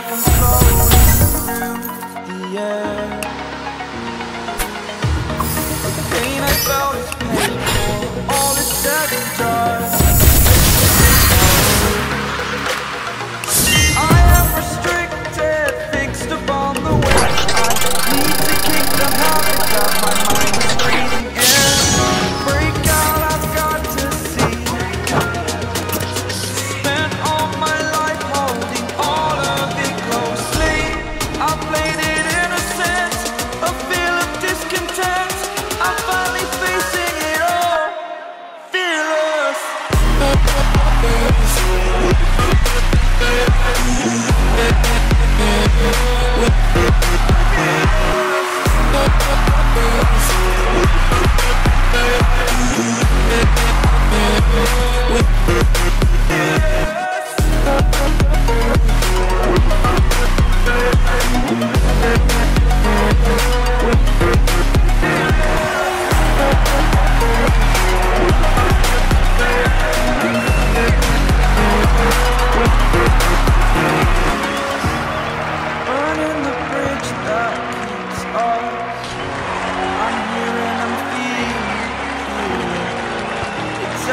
like I'm floating